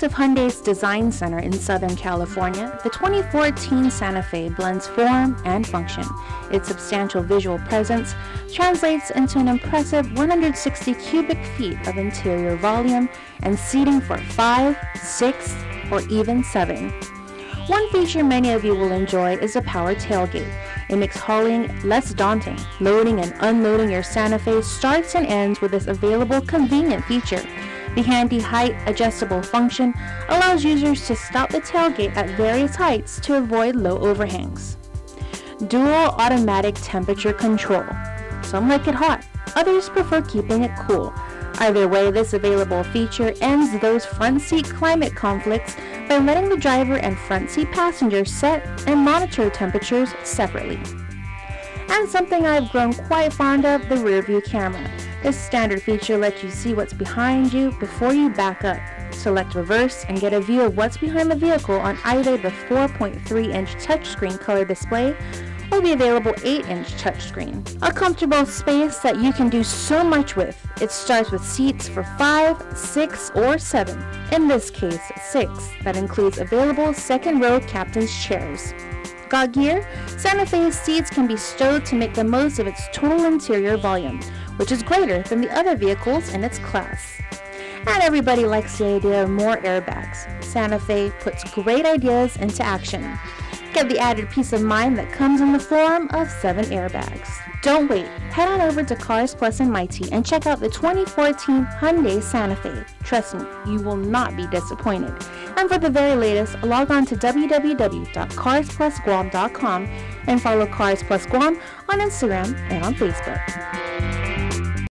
product of Hyundai's Design Center in Southern California, the 2014 Santa Fe blends form and function. Its substantial visual presence translates into an impressive 160 cubic feet of interior volume and seating for five, six, or even seven. One feature many of you will enjoy is a power tailgate. It makes hauling less daunting. Loading and unloading your Santa Fe starts and ends with this available convenient feature. The handy height adjustable function allows users to stop the tailgate at various heights to avoid low overhangs. Dual automatic temperature control. Some like it hot, others prefer keeping it cool. Either way, this available feature ends those front seat climate conflicts by letting the driver and front seat passenger set and monitor temperatures separately. And something I've grown quite fond of, the rear view camera. This standard feature lets you see what's behind you before you back up. Select reverse and get a view of what's behind the vehicle on either the 4.3 inch touchscreen color display or the available 8 inch touchscreen. A comfortable space that you can do so much with. It starts with seats for 5, 6, or 7. In this case, 6, that includes available second row captain's chairs. Got gear? Santa Fe's seats can be stowed to make the most of its total interior volume which is greater than the other vehicles in its class. And everybody likes the idea of more airbags. Santa Fe puts great ideas into action. Get the added peace of mind that comes in the form of seven airbags. Don't wait. Head on over to Cars Plus and Maite and check out the 2014 Hyundai Santa Fe. Trust me, you will not be disappointed. And for the very latest, log on to www.carsplusguam.com and follow Cars Plus Guam on Instagram and on Facebook.